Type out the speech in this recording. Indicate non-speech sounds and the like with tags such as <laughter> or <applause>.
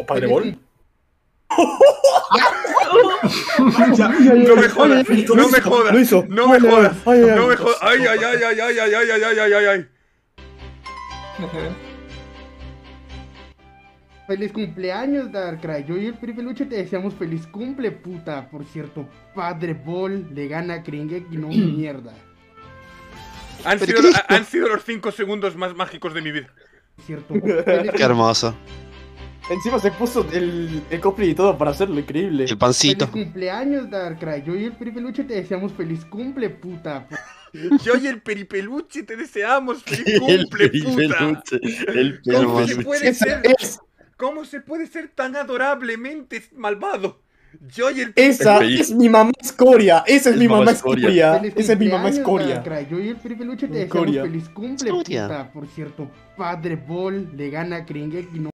¿O Padre Bol? <laughs> No me jodas, no me jodas, no me jodas, ay, ay, no me ay. jodas. Ay, ay, ay, ay, ay, ay, ay, ay, ay, ay. Feliz cumpleaños, Darkrai. Yo y el Pripeluche te deseamos feliz cumple, puta. Por cierto, Padre Ball le gana a Kringek y no <clears throat> mierda. Han ¿Pero sido, han los 5 segundos más mágicos de mi vida. Por cierto, <laughs> Qué hermoso. Encima se puso el, el cosplay y todo para hacerlo increíble. El pancito. feliz cumpleaños, Darkrai. Yo y el Pripeluche te deseamos feliz cumple, puta. <laughs> Yo y el peripeluche te deseamos feliz <laughs> cumple, puta. El <laughs> ¿Cómo se puede ser? es- ¿Cómo se puede ser tan adorablemente malvado? Yo y el esa El es mi mamá escoria. Esa es Es mi mamá mamá escoria. Esa es mi mamá escoria. Darkrai. Yo y el Pripeluche te deseamos feliz cumple, Escoria. puta. Por cierto, Padre Ball le gana a Kringek y no